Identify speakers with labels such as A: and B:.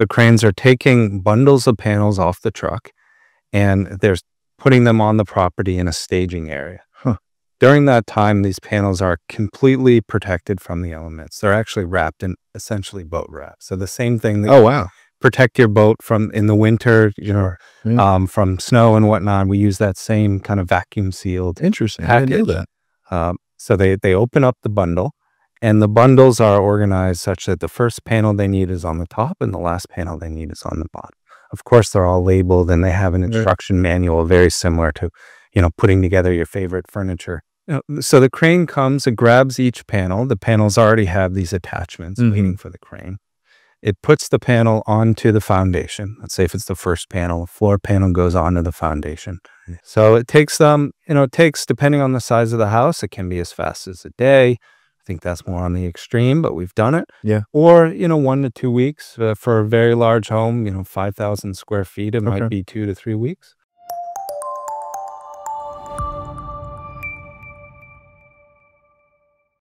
A: the cranes are taking bundles of panels off the truck and they're putting them on the property in a staging area.
B: Huh.
A: During that time, these panels are completely protected from the elements. They're actually wrapped in essentially boat wrap. So the same thing that
B: Oh wow.
A: protect your boat from in the winter, you know,
B: Yeah.
A: um, from snow and whatnot. We use that same kind of vacuum sealed.
B: Interesting. I didn't know that.
A: Um, so they they open up the bundle, and the bundles are organized such that the first panel they need is on the top, and the last panel they need is on the bottom. Of course, they're all labeled, and they have an
B: Right.
A: instruction manual very similar to, you know, putting together your favorite furniture. You know, So the crane comes and grabs each panel. The panels already have these attachments
B: Mhm.
A: waiting for the crane. It puts the panel onto the foundation. Let's say if it's the first panel, the floor panel goes onto the foundation. So it takes them, you know, it takes, depending on the size of the house, it can be as fast as a day. I think that's more on the extreme, but we've done it.
B: Yeah.
A: Or, you know, one to two weeks uh, for a very large home, you know, 5,000 square feet, it
B: Okay.
A: might be two to three weeks.